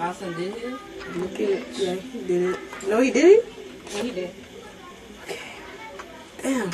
Lawson did his? Look at it. Yeah, he did it. No, he didn't? Yeah, he did. Okay. Damn.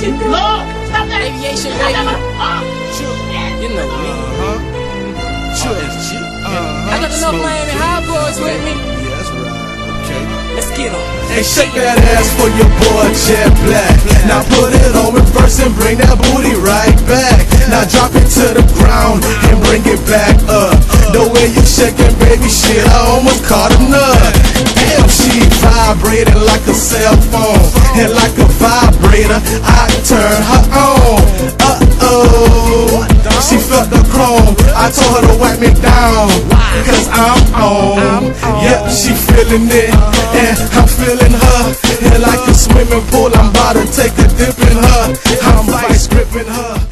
Lord! Stop that! Aviation, Stop baby. that! You know me. Uh-huh. Sure. Uh-huh. I got enough Miami High boys with me. Yeah, that's right. Okay. Let's get 'em. Hey, shake that ass for your boy Jet Black. Now put it on reverse and bring that booty right back. Now drop it to the ground and bring it back up. The way you shaking, baby, shit, I almost caught a nut. Damn, she vibrating like a cell phone. And like a vibrator, I turn her on. Uh-oh. She felt the chrome. I told her to wipe me down. Cause I'm on. Yep, she feeling it. And I'm feeling her. And like a swimming pool, I'm about to take a dip in her. I'm vice gripping her.